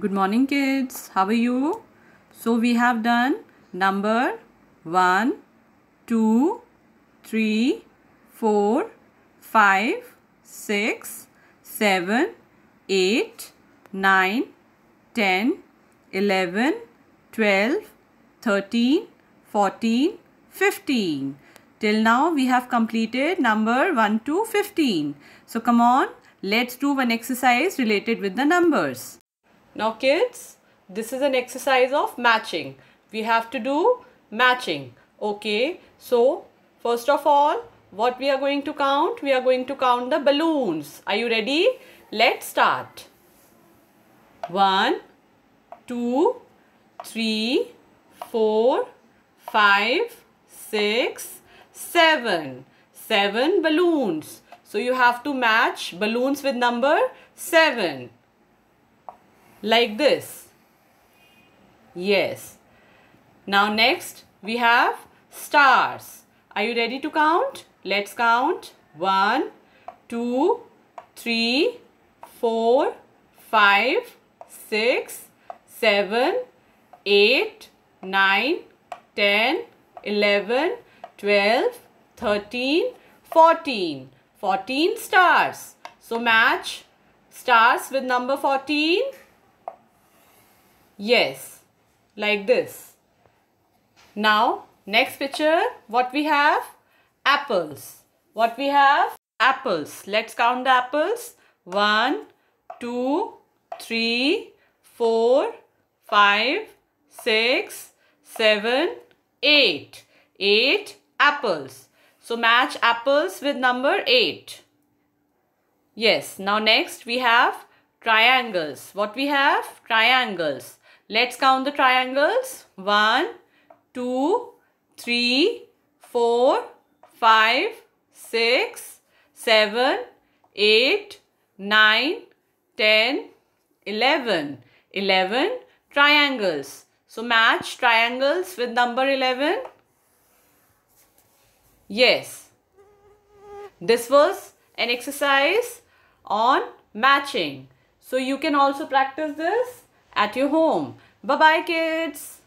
Good morning kids. How are you? So we have done number 1, 2, 3, 4, 5, 6, 7, 8, 9, 10, 11, 12, 13, 14, 15. Till now we have completed number 1 to 15. So come on, let's do one exercise related with the numbers. Now kids, this is an exercise of matching. We have to do matching. Okay, so first of all, what we are going to count? We are going to count the balloons. Are you ready? Let's start. One, two, three, four, five, six, seven. Seven balloons. So you have to match balloons with number 7 like this. Yes. Now next we have stars. Are you ready to count? Let's count. 1, 2, 3, 4, 5, 6, 7, 8, 9, 10, 11, 12, 13, 14. 14 stars. So match stars with number 14 Yes, like this. Now, next picture, what we have? Apples. What we have? Apples. Let's count the apples. One, two, three, four, five, six, seven, eight. Eight apples. So match apples with number 8. Yes, now next we have triangles. What we have? Triangles. Let's count the triangles. 1, 2, 3, 4, 5, 6, 7, 8, 9, 10, 11. 11 triangles. So match triangles with number 11. Yes. This was an exercise on matching. So you can also practice this at your home. Bye-bye kids.